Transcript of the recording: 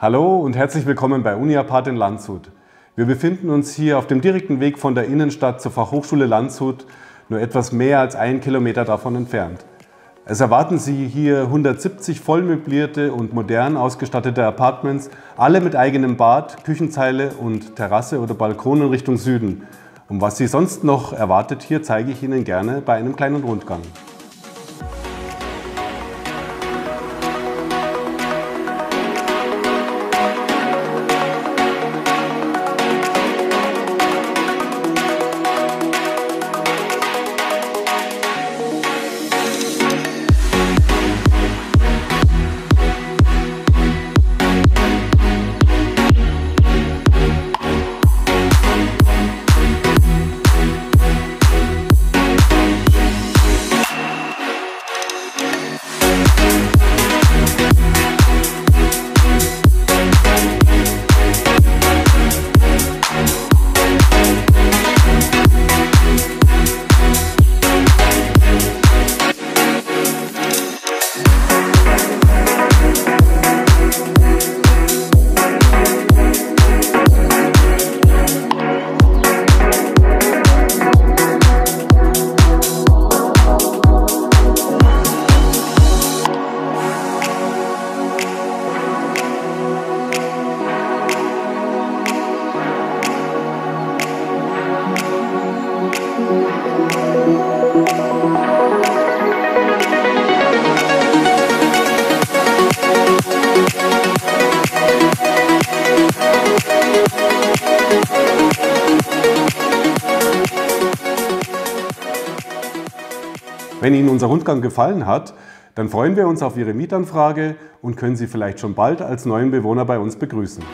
Hallo und herzlich willkommen bei UniApart in Landshut. Wir befinden uns hier auf dem direkten Weg von der Innenstadt zur Fachhochschule Landshut, nur etwas mehr als einen Kilometer davon entfernt. Es erwarten Sie hier 170 vollmöblierte und modern ausgestattete Apartments, alle mit eigenem Bad, Küchenzeile und Terrasse oder Balkon in Richtung Süden. Und was Sie sonst noch erwartet hier, zeige ich Ihnen gerne bei einem kleinen Rundgang. Wenn Ihnen unser Rundgang gefallen hat, dann freuen wir uns auf Ihre Mietanfrage und können Sie vielleicht schon bald als neuen Bewohner bei uns begrüßen.